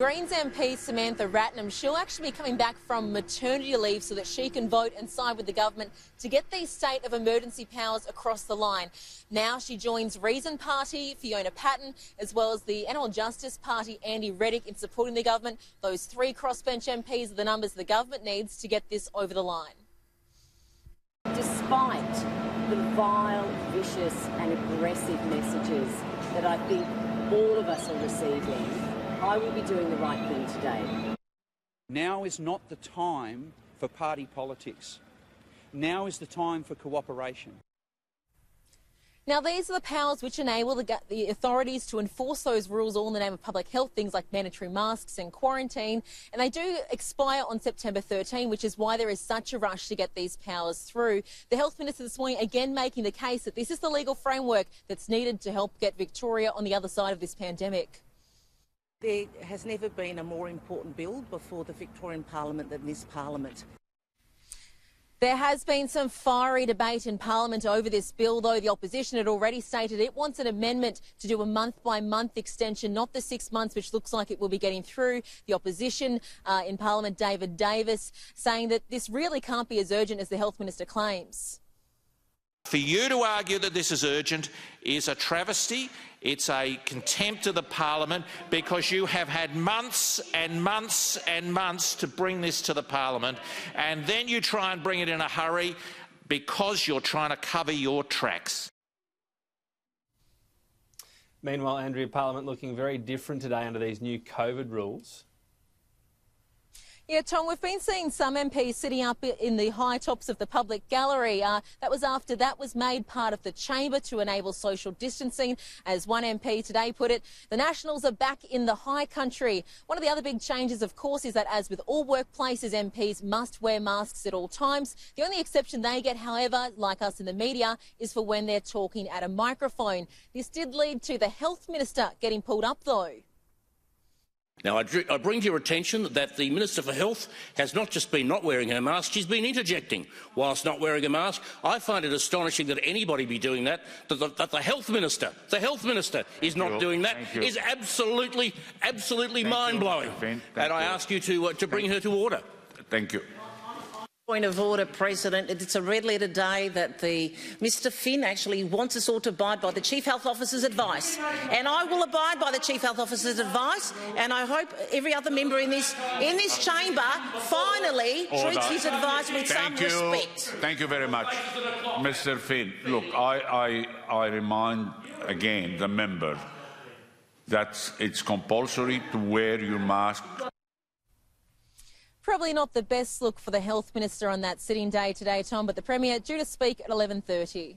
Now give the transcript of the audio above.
Greens MP Samantha Ratnam, she'll actually be coming back from maternity leave so that she can vote and side with the government to get these state of emergency powers across the line. Now she joins Reason Party, Fiona Patten, as well as the Animal Justice Party, Andy Meddick, in supporting the government. Those three crossbench MPs are the numbers the government needs to get this over the line. Despite the vile, vicious and aggressive messages that I think all of us are receiving, I will be doing the right thing today. Now is not the time for party politics. Now is the time for cooperation. Now, these are the powers which enable the, the, authorities to enforce those rules all in the name of public health, things like mandatory masks and quarantine. And they do expire on September 13, which is why there is such a rush to get these powers through. The Health Minister this morning again making the case that this is the legal framework that's needed to help get Victoria on the other side of this pandemic. There has never been a more important bill before the Victorian Parliament than this Parliament. There has been some fiery debate in Parliament over this bill, though the opposition had already stated it wants an amendment to do a month by month extension, not the six months, which looks like it will be getting through. The opposition uh, in Parliament, David Davis, saying that this really can't be as urgent as the Health Minister claims. For you to argue that this is urgent is a travesty. It's a contempt of the parliament because you have had months and months and months to bring this to the parliament and then you try and bring it in a hurry because you're trying to cover your tracks. Meanwhile, Andrea, Parliament looking very different today under these new COVID rules. Yeah, Tom, we've been seeing some MPs sitting up in the high tops of the public gallery. Uh, that was after that was made part of the chamber to enable social distancing. As one MP today put it, the Nationals are back in the high country. One of the other big changes, of course, is that as with all workplaces, MPs must wear masks at all times. The only exception they get, however, like us in the media, is for when they're talking at a microphone. This did lead to the Health Minister getting pulled up, though. Now, I, I, bring to your attention that the Minister for Health has not just been not wearing her mask, she's been interjecting whilst not wearing a mask. I find it astonishing that anybody be doing that, that the, that the Health Minister, the Health Minister is Thank not you. doing that, Thank is absolutely, absolutely mind-blowing. And I ask you to, uh, to bring her to order. Thank you. Point of order, President. It's a red letter day that the Mr Finn actually wants us all to abide by the Chief Health Officer's advice. And I will abide by the Chief Health Officer's advice, and I hope every other member in this, in this chamber finally Order. treats his advice with Thank some you. respect. Thank you very much. Mr Finn, look, I, I, I remind again the member that it's compulsory to wear your mask Probably not the best look for the health minister on that sitting day today, Tom, but the premier due to speak at 11:30.